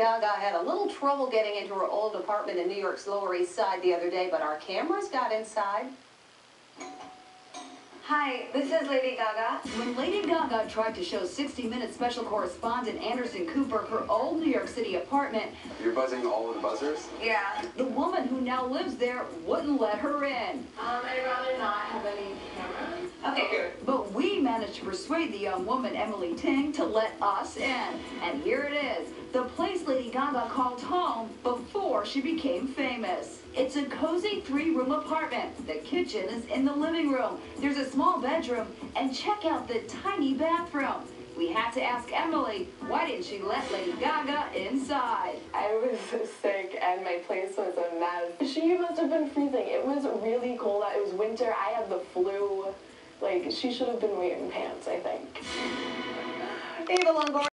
Gaga had a little trouble getting into her old apartment in New York's Lower East Side the other day, but our cameras got inside. Hi, this is Lady Gaga. When Lady Gaga tried to show 60 Minutes special correspondent Anderson Cooper her old New York City apartment, You're buzzing all of the buzzers? Yeah. the woman who now lives there wouldn't let her in. Um, I'd rather not have any cameras. Okay. But we managed to persuade the young woman, Emily Ting, to let us in. And here it is the Lady Gaga called home before she became famous. It's a cozy three room apartment. The kitchen is in the living room. There's a small bedroom, and check out the tiny bathroom. We had to ask Emily, why didn't she let Lady Gaga inside? I was sick and my place was a mess. She must have been freezing. It was really cold out. It was winter. I had the flu. Like, she should have been wearing pants, I think. Eva Longoria.